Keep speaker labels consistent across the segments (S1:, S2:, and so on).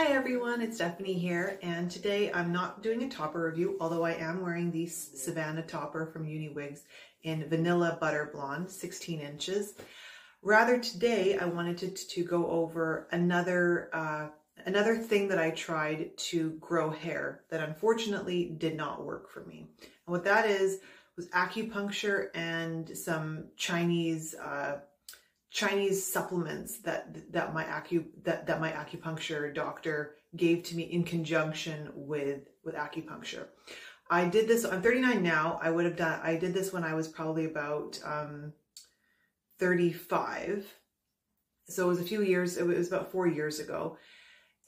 S1: Hi everyone, it's Stephanie here, and today I'm not doing a topper review, although I am wearing the Savannah topper from Uniwigs in Vanilla Butter Blonde, 16 inches. Rather today, I wanted to, to go over another uh, another thing that I tried to grow hair that unfortunately did not work for me. And what that is was acupuncture and some Chinese uh, Chinese supplements that that my acu that, that my acupuncture doctor gave to me in conjunction with with acupuncture. I did this. I'm 39 now. I would have done. I did this when I was probably about um, 35. So it was a few years. It was about four years ago,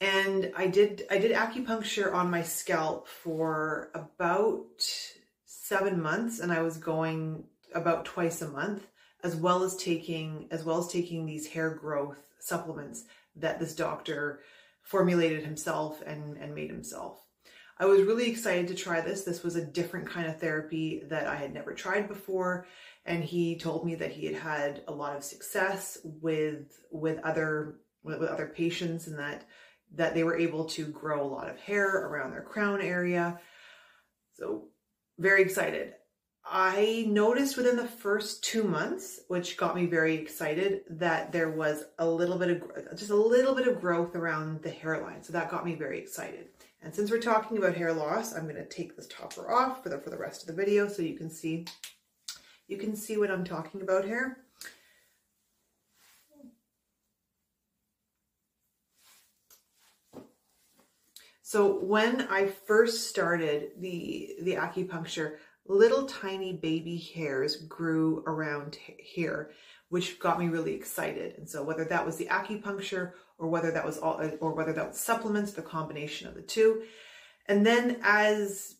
S1: and I did. I did acupuncture on my scalp for about seven months, and I was going about twice a month as well as taking as well as taking these hair growth supplements that this doctor formulated himself and, and made himself. I was really excited to try this. This was a different kind of therapy that I had never tried before. And he told me that he had had a lot of success with, with other, with, with other patients and that, that they were able to grow a lot of hair around their crown area. So very excited. I noticed within the first two months, which got me very excited, that there was a little bit of just a little bit of growth around the hairline. So that got me very excited. And since we're talking about hair loss, I'm going to take this topper off for the for the rest of the video so you can see you can see what I'm talking about here. So when I first started the the acupuncture, little tiny baby hairs grew around here, which got me really excited. And so whether that was the acupuncture or whether that was all, or whether that was supplements, the combination of the two. And then as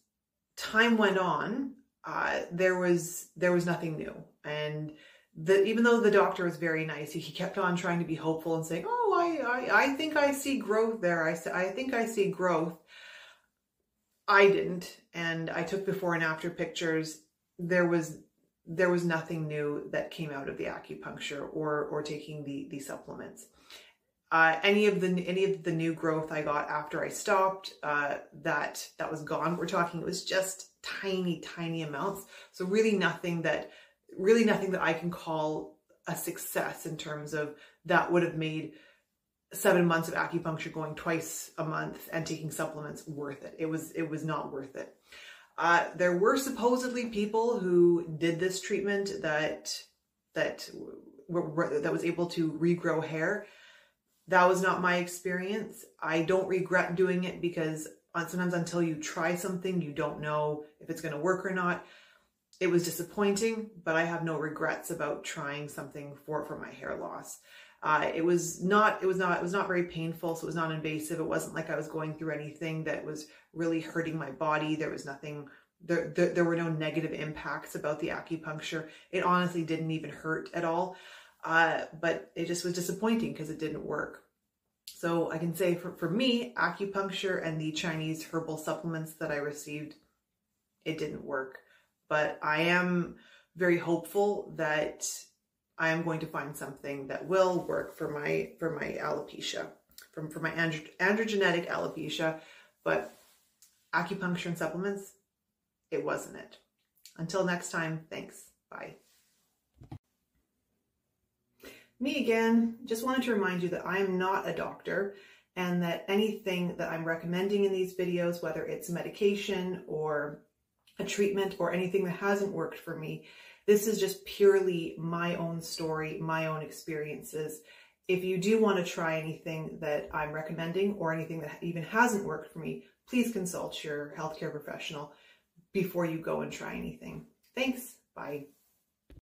S1: time went on, uh, there was, there was nothing new. And the, even though the doctor was very nice, he kept on trying to be hopeful and saying, oh, I, I, I think I see growth there. I, said I think I see growth. I didn't, and I took before and after pictures. There was there was nothing new that came out of the acupuncture or or taking the the supplements. Uh, any of the any of the new growth I got after I stopped, uh, that that was gone. We're talking it was just tiny, tiny amounts. So really nothing that really nothing that I can call a success in terms of that would have made seven months of acupuncture going twice a month and taking supplements worth it. It was, it was not worth it. Uh, there were supposedly people who did this treatment that, that that was able to regrow hair. That was not my experience. I don't regret doing it because sometimes until you try something, you don't know if it's going to work or not. It was disappointing, but I have no regrets about trying something for, for my hair loss. Uh, it was not, it was not, it was not very painful. So it was not invasive. It wasn't like I was going through anything that was really hurting my body. There was nothing, there, there, there were no negative impacts about the acupuncture. It honestly didn't even hurt at all. Uh, but it just was disappointing because it didn't work. So I can say for, for me, acupuncture and the Chinese herbal supplements that I received, it didn't work. But I am very hopeful that I am going to find something that will work for my for my alopecia, from for my andro androgenetic alopecia, but acupuncture and supplements, it wasn't it. Until next time, thanks. Bye. Me again, just wanted to remind you that I am not a doctor and that anything that I'm recommending in these videos, whether it's medication or a treatment or anything that hasn't worked for me, this is just purely my own story, my own experiences. If you do want to try anything that I'm recommending or anything that even hasn't worked for me, please consult your healthcare professional before you go and try anything. Thanks. Bye.